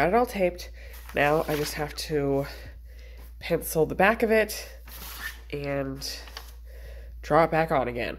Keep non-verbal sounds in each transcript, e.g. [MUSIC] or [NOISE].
got it all taped. Now I just have to pencil the back of it and draw it back on again.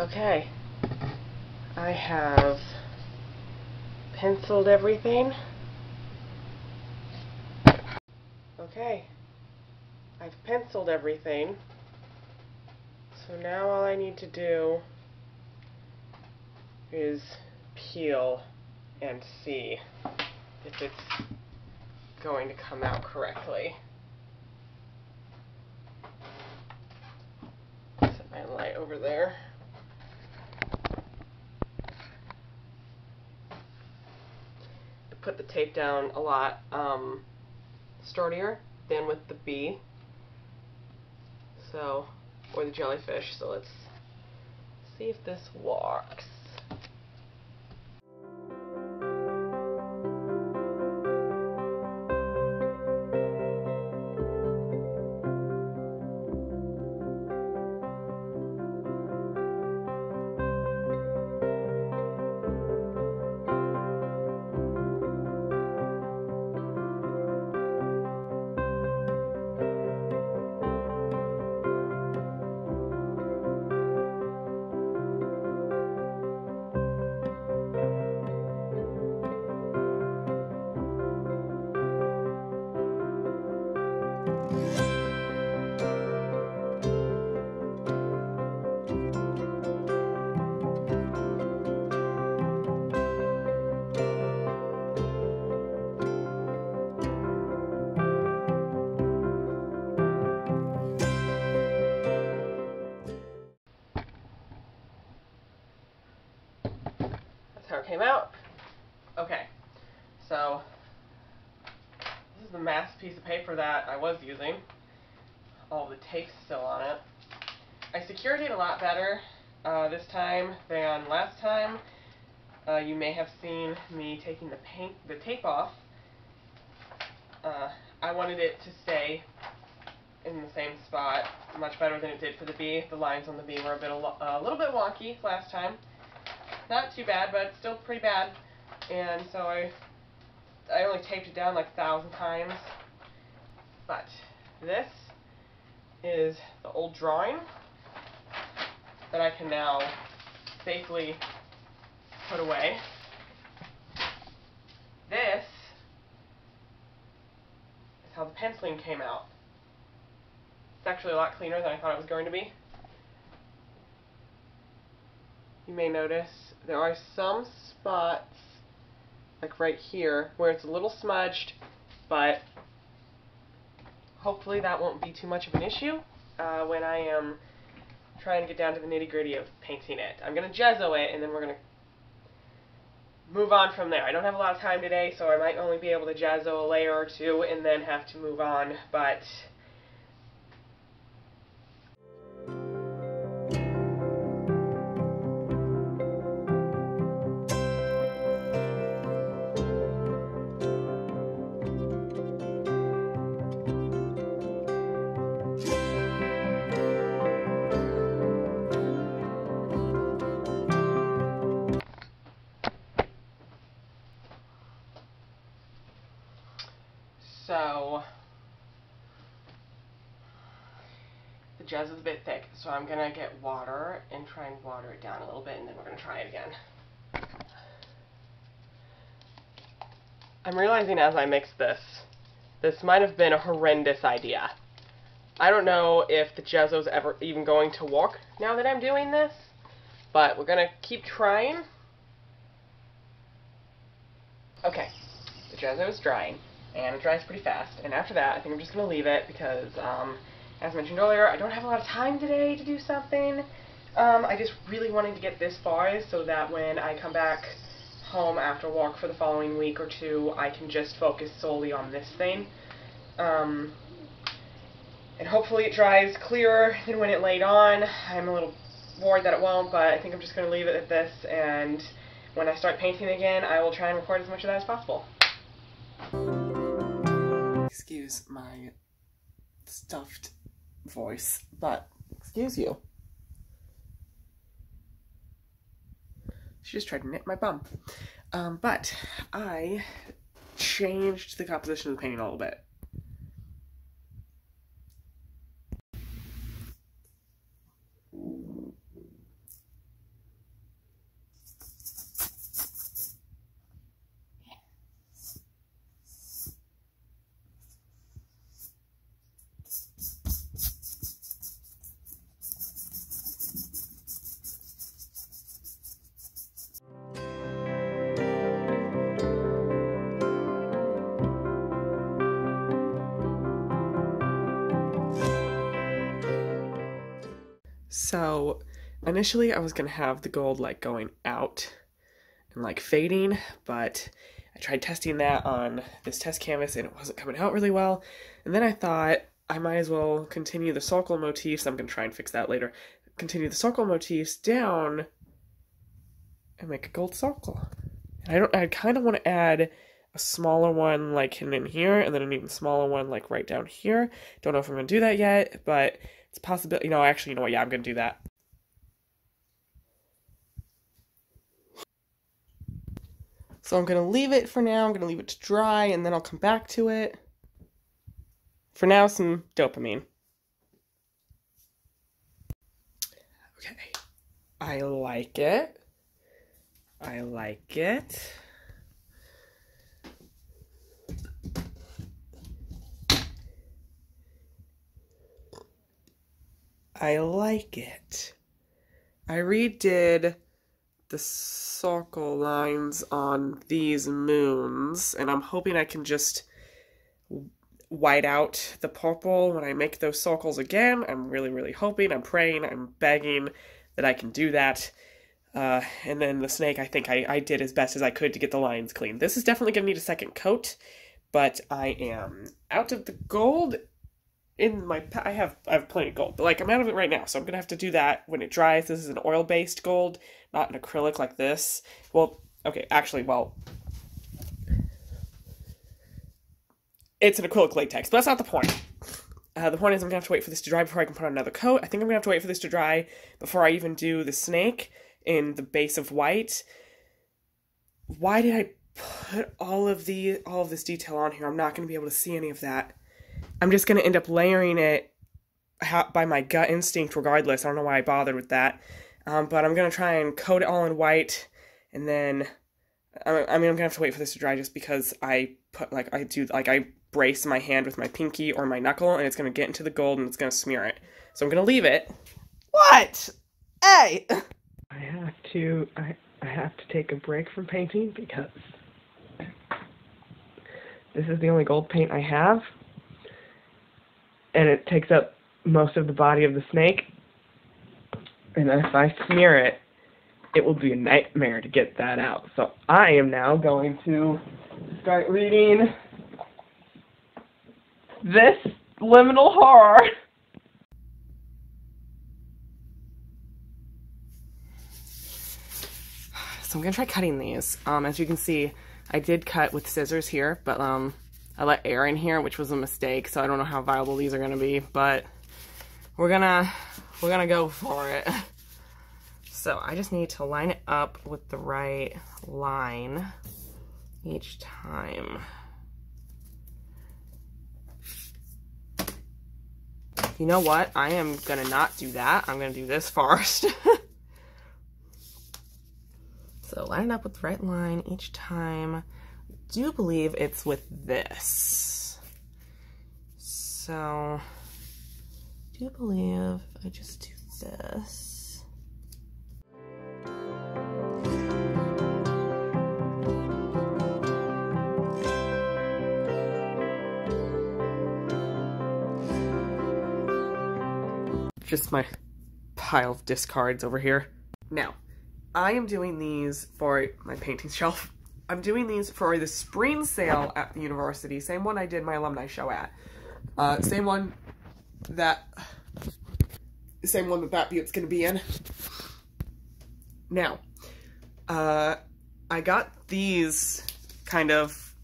Okay, I have penciled everything. Okay, I've penciled everything. So now all I need to do is peel and see if it's going to come out correctly. Set my light over there. Put the tape down a lot um, sturdier than with the bee. So, or the jellyfish. So let's see if this works. Was using. All the tape's still on it. I secured it a lot better uh, this time than last time. Uh, you may have seen me taking the paint, the tape off. Uh, I wanted it to stay in the same spot much better than it did for the B. The lines on the B were a bit a little bit wonky last time. Not too bad, but still pretty bad. And so I I only taped it down like a thousand times. But this is the old drawing that I can now safely put away. This is how the penciling came out. It's actually a lot cleaner than I thought it was going to be. You may notice there are some spots, like right here, where it's a little smudged, but hopefully that won't be too much of an issue uh, when I am trying to get down to the nitty gritty of painting it. I'm going to gesso it, and then we're going to move on from there. I don't have a lot of time today, so I might only be able to gesso a layer or two and then have to move on, but gesso is a bit thick, so I'm going to get water and try and water it down a little bit, and then we're going to try it again. I'm realizing as I mix this, this might have been a horrendous idea. I don't know if the gesso's ever even going to work now that I'm doing this, but we're going to keep trying. Okay, the gesso is drying and it dries pretty fast. And after that, I think I'm just going to leave it because, um, as mentioned earlier, I don't have a lot of time today to do something. Um, I just really wanted to get this far so that when I come back home after work for the following week or two, I can just focus solely on this thing. Um, and hopefully it dries clearer than when it laid on. I'm a little worried that it won't, but I think I'm just going to leave it at this, and when I start painting again, I will try and record as much of that as possible excuse my stuffed voice, but excuse you. She just tried to nip my bum. Um, but I changed the composition of the painting a little bit. So initially I was going to have the gold like going out and like fading, but I tried testing that on this test canvas and it wasn't coming out really well. And then I thought I might as well continue the circle motifs. I'm going to try and fix that later. Continue the circle motifs down and make a gold circle. And I don't I kind of want to add a smaller one like hidden in here and then an even smaller one like right down here. Don't know if I'm going to do that yet, but it's a possibility. You know, actually, you know what? Yeah, I'm going to do that. So I'm going to leave it for now. I'm going to leave it to dry, and then I'll come back to it. For now, some dopamine. Okay. I like it. I like it. I like it. I redid the circle lines on these moons, and I'm hoping I can just white out the purple when I make those circles again. I'm really, really hoping, I'm praying, I'm begging that I can do that. Uh, and then the snake, I think I, I did as best as I could to get the lines clean. This is definitely going to need a second coat, but I am out of the gold in my I have I have plenty of gold, but like I'm out of it right now, so I'm gonna have to do that when it dries. This is an oil based gold, not an acrylic like this. Well, okay, actually, well, it's an acrylic latex, but that's not the point. Uh, the point is I'm gonna have to wait for this to dry before I can put on another coat. I think I'm gonna have to wait for this to dry before I even do the snake in the base of white. Why did I put all of the all of this detail on here? I'm not gonna be able to see any of that. I'm just going to end up layering it by my gut instinct regardless. I don't know why I bothered with that. Um, but I'm going to try and coat it all in white and then I mean I'm going to have to wait for this to dry just because I put like I do like I brace my hand with my pinky or my knuckle and it's going to get into the gold and it's going to smear it. So I'm going to leave it. What? Hey. I have to I I have to take a break from painting because this is the only gold paint I have and it takes up most of the body of the snake. And if I smear it, it will be a nightmare to get that out. So I am now going to start reading this liminal horror. So I'm gonna try cutting these. Um, as you can see, I did cut with scissors here, but um, I let air in here, which was a mistake, so I don't know how viable these are gonna be, but we're gonna we're gonna go for it. So I just need to line it up with the right line each time. You know what? I am gonna not do that. I'm gonna do this [LAUGHS] first. so line it up with the right line each time do believe it's with this. So, I do believe I just do this. Just my pile of discards over here. Now, I am doing these for my painting shelf I'm doing these for the spring sale at the university. Same one I did my alumni show at. Uh, same one that, same one that that bute's gonna be in. Now, uh, I got these kind of,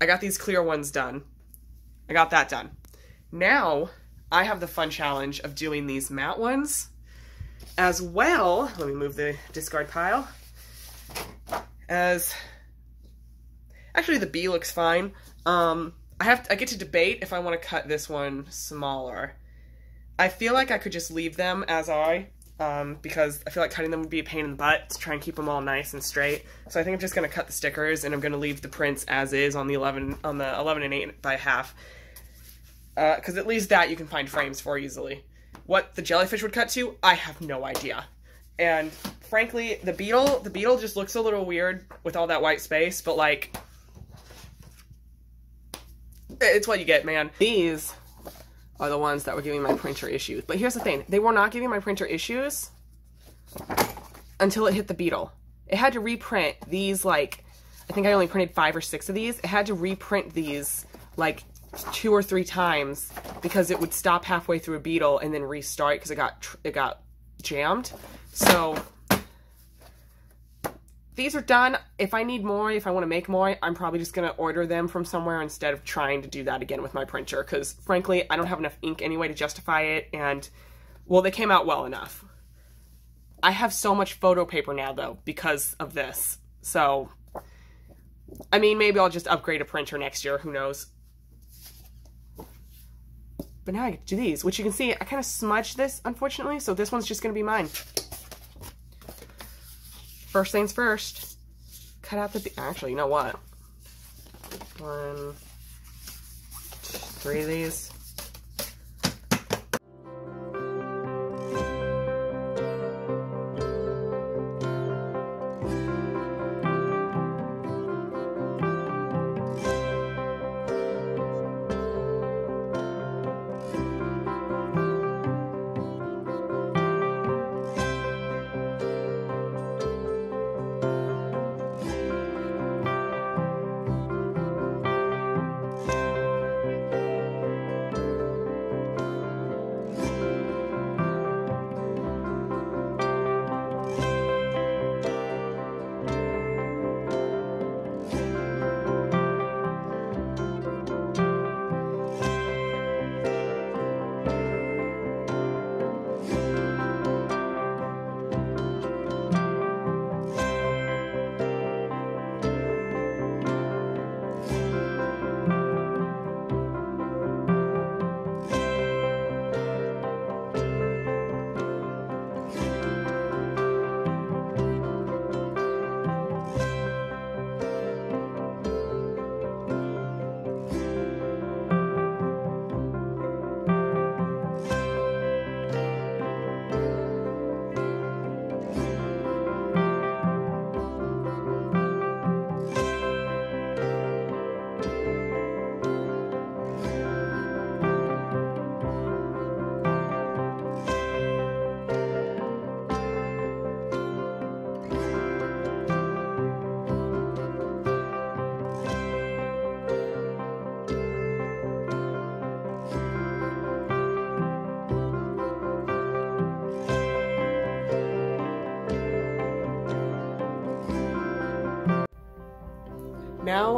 I got these clear ones done. I got that done. Now, I have the fun challenge of doing these matte ones as well. Let me move the discard pile as actually the B looks fine. Um, I have to, I get to debate if I want to cut this one smaller. I feel like I could just leave them as I, um, because I feel like cutting them would be a pain in the butt to try and keep them all nice and straight. So I think I'm just gonna cut the stickers and I'm gonna leave the prints as is on the 11 on the 11 and 8 by half. Because uh, at least that you can find frames for easily. What the jellyfish would cut to, I have no idea. And frankly, the beetle, the beetle just looks a little weird with all that white space, but like, it's what you get, man. These are the ones that were giving my printer issues. But here's the thing, they were not giving my printer issues until it hit the beetle. It had to reprint these, like, I think I only printed five or six of these. It had to reprint these, like, two or three times because it would stop halfway through a beetle and then restart because it got, it got jammed. So these are done. If I need more, if I want to make more, I'm probably just going to order them from somewhere instead of trying to do that again with my printer. Because frankly, I don't have enough ink anyway to justify it. And, well, they came out well enough. I have so much photo paper now, though, because of this. So, I mean, maybe I'll just upgrade a printer next year. Who knows? But now I get to do these, which you can see, I kind of smudged this, unfortunately. So this one's just going to be mine. First things first, cut out the, actually, you know what? One, three of these.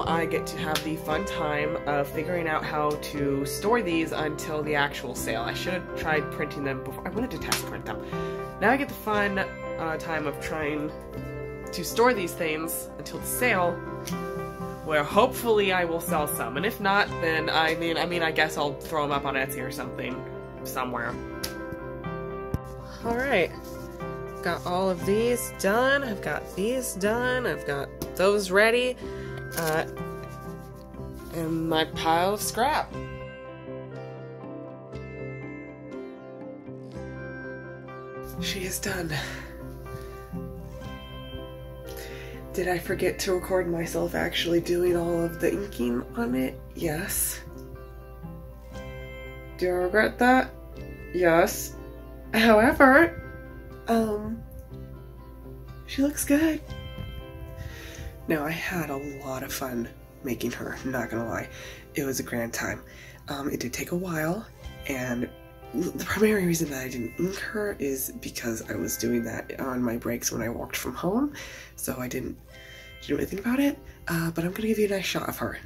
I get to have the fun time of figuring out how to store these until the actual sale. I should have tried printing them before. I wanted to test print them. Now I get the fun uh, time of trying to store these things until the sale, where hopefully I will sell some. And if not, then I mean, I mean, I guess I'll throw them up on Etsy or something somewhere. All right, got all of these done. I've got these done. I've got those ready. Uh, and my pile of scrap. She is done. Did I forget to record myself actually doing all of the inking on it? Yes. Do I regret that? Yes. However, um, she looks good. Now, I had a lot of fun making her, not gonna lie. It was a grand time. Um, it did take a while, and the primary reason that I didn't ink her is because I was doing that on my breaks when I walked from home, so I didn't, didn't really think about it, uh, but I'm gonna give you a nice shot of her.